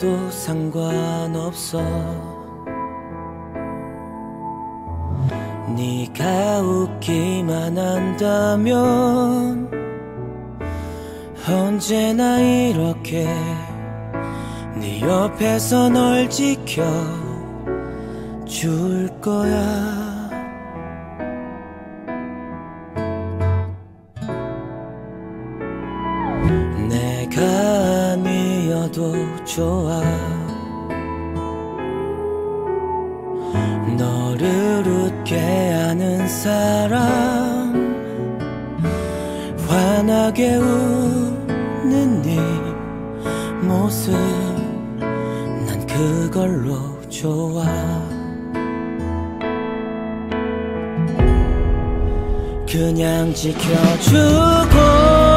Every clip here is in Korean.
아무래도 상관없어. 네가 웃기만 한다면 언제나 이렇게 네 옆에서 널 지켜 줄 거야 좋아. 너를 웃게 하는 사람. 환하게 웃는 네 모습. 난 그걸로 좋아. 그냥 지켜주고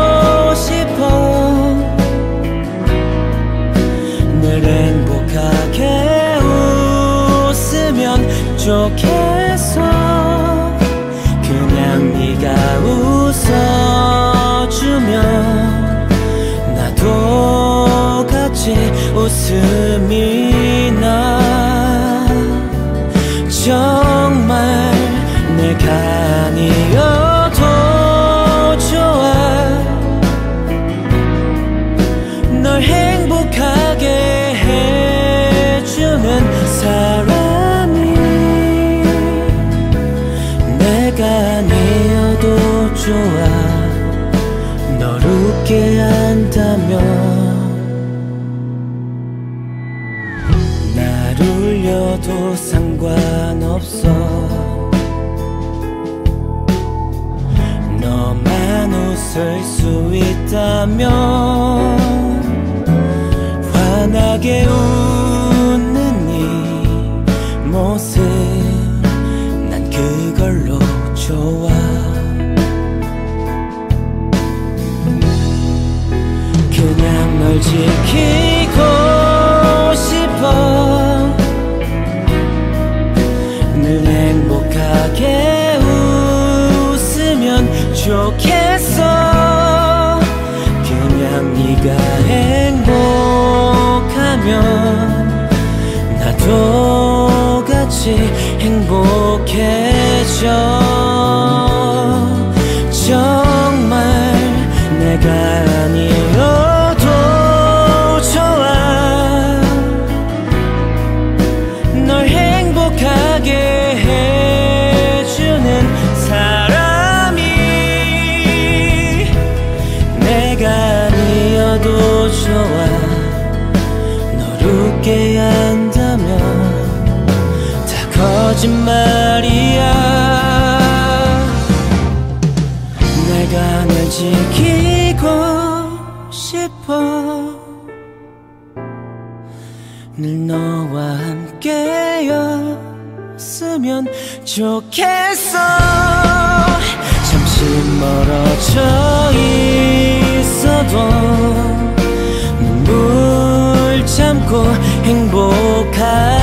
웃음이 울려도 상관없어. 너만 웃을 수 있다면 환하게 웃는 네 모습 난 그걸로 좋아. 그냥 널 지키 좋겠어. 그냥 네가 행복하면 나도 같이 행복해져. 정말 내가 아니어 웃게 한다면 다 거짓말이야. 내가 널 지키고 싶어. 늘 너와 함께였으면 좋겠어. 잠시 멀어져 있어도 눈물 참고 행복할